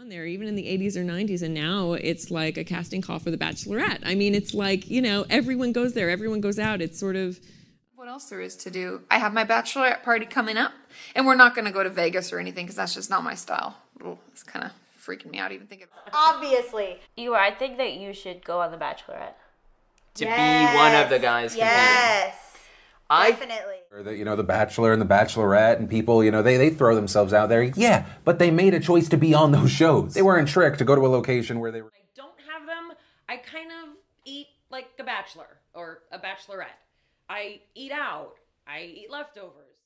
on there, even in the 80s or 90s, and now it's like a casting call for The Bachelorette. I mean, it's like you know, everyone goes there, everyone goes out. It's sort of What else there is to do? I have my bachelorette party coming up, and we're not going to go to Vegas or anything because that's just not my style. It's kind of freaking me out even thinking. Obviously. Igor, I think that you should go on The Bachelorette. To be one of the guys. Yes. I Definitely. Or the, you know, the Bachelor and the Bachelorette and people, you know, they, they throw themselves out there. Yeah, but they made a choice to be on those shows. They weren't tricked to go to a location where they were. I don't have them. I kind of eat like a bachelor or a bachelorette. I eat out. I eat leftovers.